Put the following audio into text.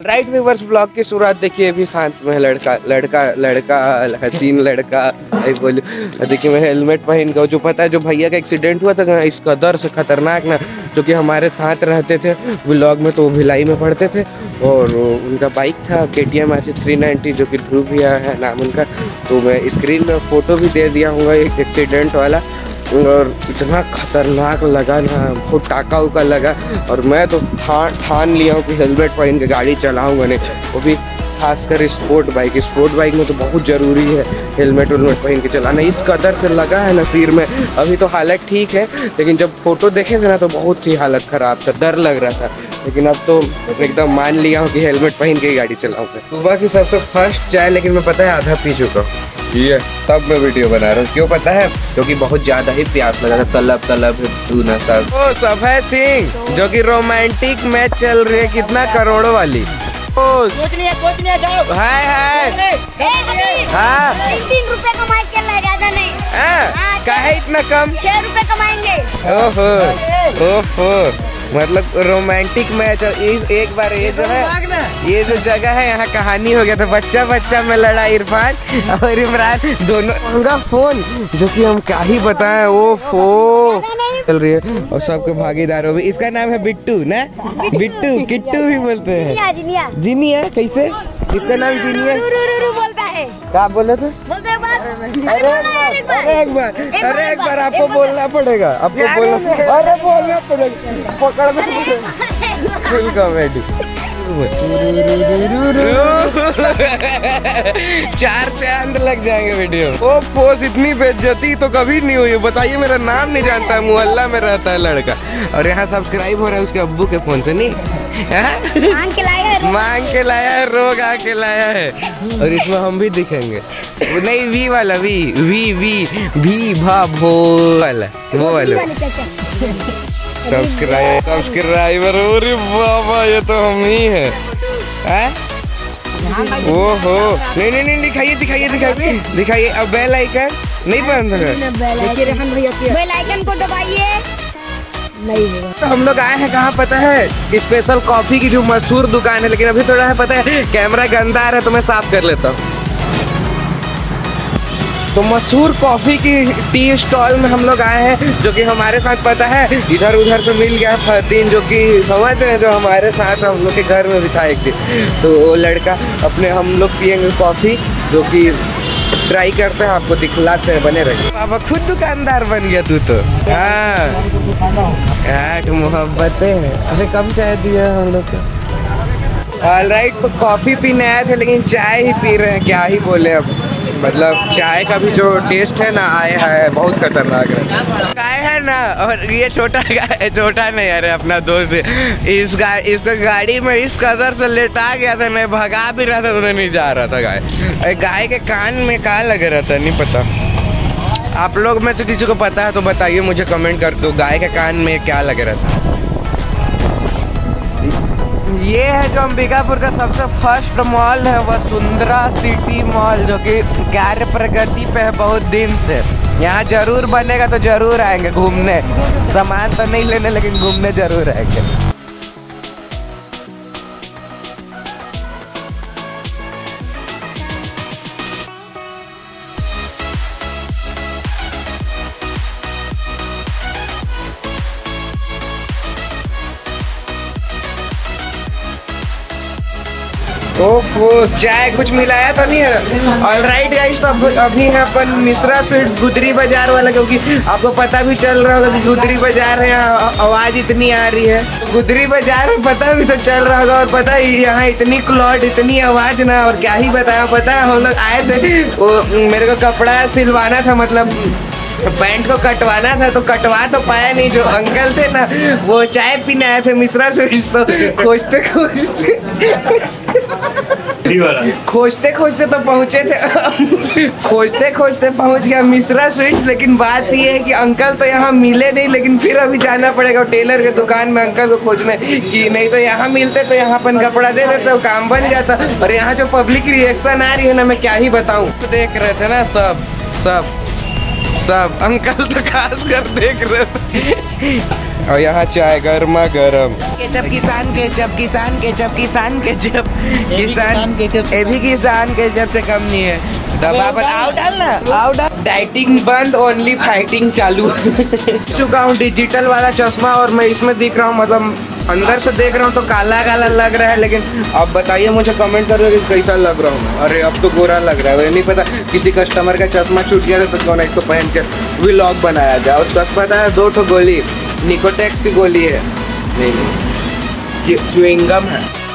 Right viewers blog की शुरुआत देखिए, अभी साथ में लड़का लड़का लड़का हसीन लड़का बोलूँ। देखिए, मैं हेलमेट पहन के जो पता है, जो भैया का एक्सीडेंट हुआ था इस कदर से खतरनाक ना, जो कि हमारे साथ रहते थे ब्लॉग में तो वो भिलाई में पढ़ते थे, और उनका बाइक था K T M three ninety जो कि ध्रुव है, नाम उनका। तो मैं स्क्रीन में फ़ोटो भी दे दिया हूँ, एक एक्सीडेंट वाला। और इतना खतरनाक लगा ना बहुत टाका उका लगा। और मैं तो ठान लिया हूँ कि हेलमेट पहन के गाड़ी चलाऊँगा नहीं वो भी खासकर स्पोर्ट बाइक स्पोर्ट बाइक में तो बहुत ज़रूरी है हेलमेट वेलमेट पहन के चलाना। इस कदर से लगा है ना सिर में। अभी तो हालत ठीक है, लेकिन जब फ़ोटो देखे थे ना तो बहुत ही हालत ख़राब था, डर लग रहा था। लेकिन अब तो एकदम मान लिया हूँ कि हेलमेट पहन के ही गाड़ी चलाऊँगा। सुबह की सबसे फ़र्स्ट चाय लेकिन मैं पता है आधा पी चुका हूँ। ये तब मैं वीडियो बना रहा हूँ। क्यों पता है? क्योंकि बहुत ज़्यादा ही प्यास लगा था तलब तलब न सब ओ सफ़ेद सिंह जो कि रोमांटिक मैच चल रही है कितना करोड़ों वाली। ओ कोच नहीं है कोच नहीं है जाओ हाय हाय हाँ। तीन तीन रुपए कमाई ज़्यादा नहीं। हाँ, काहे इतना कम? छह रुपए कमाएँगे। ओहो। ओहो। मतलब रोमांटिक मैच और इस- एक बार ये जो है ये जो जगह है यहाँ कहानी हो गया था बच्चा बच्चा में लड़ा इरफान और इमरान दोनों उनका फ़ोन जो कि हम क्या ही बताएँ वो फो चल रही है और सबके भागीदार हो भी। इसका नाम है बिट्टू ना? बिट्टू। किट्टू भी बोलते हैं। जिनिया जिनिया। कैसे? इसका नाम जीनी रू रू रू रू बोलता है। क्या बोले थे? एक अरे एक बार अरे एक बार। अरे एक बार आपको बोलना पड़ेगा आपको बोलना अरे बोलना पड़ेगा। पड़ेगा फुल कॉमेडी चार चाँद लग जाएँगे वीडियो ओ पोस इतनी बेइज्जती तो कभी नहीं हुई। बताइए मेरा नाम नहीं जानता है मोहल्ला में रहता है लड़का। और यहाँ सब्सक्राइब हो रहा है उसके अब्बू के फ़ोन से नहीं? मांग के लाया है रोग आके लाया है। और इसमें हम भी दिखेंगे। नहीं वी वाला वी वी वी भी भा भो वाला वो वाला। सब्सक्राइब सब्सक्राइबर अरे बाबा ये तो हम ही है। हैं? ओहो। नहीं नहीं नहीं दिखाइए दिखाइए दिखाइए दिखाइए अब बेल आइकन नहीं बंद है बेल आइकन को दबाइए। तो हम लोग आए हैं कहाँ पता है? स्पेशल कॉफ़ी की जो मशहूर दुकान है लेकिन अभी थोड़ा है पता है कैमरा गंदा आ रहा है तो मैं साफ़ कर लेता हूँ। तो मशहूर कॉफ़ी की टी स्टॉल में हम लोग आए हैं जो कि हमारे साथ पता है इधर उधर से मिल गया फरदीन जो कि समझ रहे हैं जो हमारे साथ हम लोग के घर में भी था एक दिन। तो वो लड़का अपने हम लोग पियेंगे कॉफ़ी जो कि ट्राई करते हैं आपको दिखलाते हैं बने रहिए। बाबा खुद दुकानदार बन गया तू तो। हाँ। आठ मोहब्बतें हैं। अरे कम चाय दिया हम लोग को? ऑलराइट तो कॉफ़ी पीने आए थे लेकिन चाय ही पी रहे हैं क्या ही बोले अब। मतलब चाय का भी जो टेस्ट है ना आए है बहुत खतरनाक है। काय है ना, और ये छोटा छोटा नहीं, अरे अपना दोस्त इस गा इस गाड़ी में इस कदर से लेटा गया था, मैं भगा भी रहा था तो नहीं जा रहा था गाय। गाय के कान में कहा लग रहा था, नहीं पता। आप लोग में से किसी को पता है तो बताइए, मुझे कमेंट कर दो। गाय के कान में क्या लग रहा था? ये है जो अंबिकापुर का सबसे फ़र्स्ट मॉल है, वह सुंदरा सिटी मॉल जो कि कार्य प्रगति पे है बहुत दिन से। यहाँ ज़रूर बनेगा तो ज़रूर आएँगे घूमने। सामान तो नहीं लेने, लेकिन घूमने ज़रूर आएँगे। ओफो चाय कुछ मिलाया तो नहीं है। ऑल राइट गाइस तो अभी है अपन मिश्रा स्वीट्स गुदरी बाज़ार वाला, क्योंकि आपको पता भी चल रहा होगा कि गुदरी बाज़ार है आवाज़ इतनी आ रही है। तो गुदरी बाज़ार में पता भी तो चल रहा होगा, और पता ही यहाँ इतनी क्लॉट इतनी आवाज़ ना, और क्या ही बताया, पता है हम लोग आए थे, वो मेरे को कपड़ा सिलवाना था मतलब पैंट को कटवाना था तो कटवा तो पाया नहीं, जो अंकल थे ना, वो चाय पीने आए थे मिश्रा स्वीट्स तो खोजते खोजते खोजते खोजते तो पहुँचे थे। खोजते खोजते पहुँच गया मिश्रा स्वीट्स लेकिन बात ये है कि अंकल तो यहाँ मिले नहीं लेकिन फिर अभी जाना पड़ेगा टेलर के दुकान में अंकल को खोजने कि नहीं तो यहाँ मिलते तो यहाँ अपन कपड़ा दे देते तो काम बन जाता। और यहाँ जो पब्लिक रिएक्शन आ रही है ना मैं क्या ही बताऊँ। तो देख रहे थे ना सब सब सब। अंकल तो खास कर देख रहे थे। और यहाँ चाय गर्मा गर्म। केचप किसान केचप किसान केचप किसान केचप किसान। केचप ये भी किसान केचप से कम नहीं है। दबा पर आओ डाल ना। आओ डाल डाइटिंग बंद ओनली फाइटिंग चालू। चुका हूँ डिजिटल वाला चश्मा और मैं इसमें दिख रहा हूँ मतलब अंदर से देख रहा हूँ तो काला काला लग रहा है लेकिन अब बताइए मुझे कमेंट करो कि कैसा लग रहा हूँ। अरे अब तो गोरा लग रहा है वो नहीं पता किसी कस्टमर का चश्मा छूट गया था तो कौन इसको पहन के व्लॉग बनाया जाए? और चश्मा था दो ठो गोली। निकोटेक्स की गोली है। नहीं नहीं। ये च्युइंगम है।